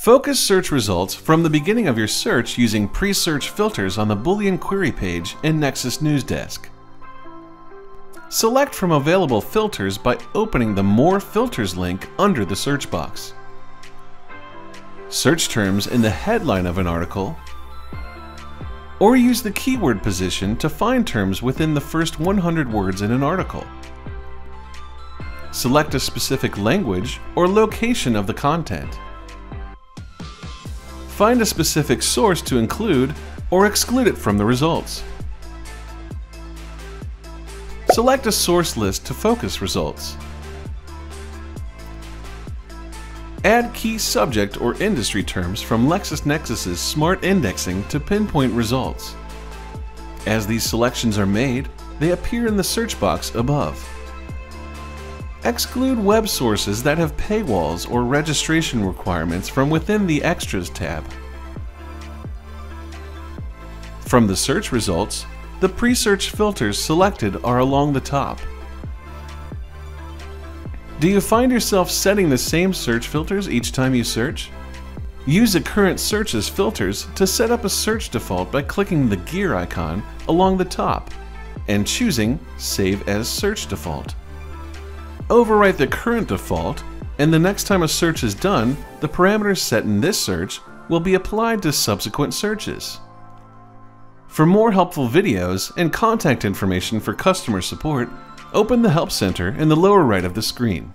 Focus search results from the beginning of your search using pre-search filters on the Boolean query page in Nexis Newsdesk. Select from available filters by opening the More Filters link under the search box. Search terms in the headline of an article, or use the keyword position to find terms within the first 100 words in an article. Select a specific language or location of the content. Find a specific source to include or exclude it from the results. Select a source list to focus results. Add key subject or industry terms from LexisNexis's Smart Indexing to pinpoint results. As these selections are made, they appear in the search box above. Exclude web sources that have paywalls or registration requirements from within the Extras tab. From the search results, the pre-search filters selected are along the top. Do you find yourself setting the same search filters each time you search? Use a current searches filters to set up a search default by clicking the gear icon along the top and choosing Save as Search Default overwrite the current default, and the next time a search is done, the parameters set in this search will be applied to subsequent searches. For more helpful videos and contact information for customer support, open the Help Center in the lower right of the screen.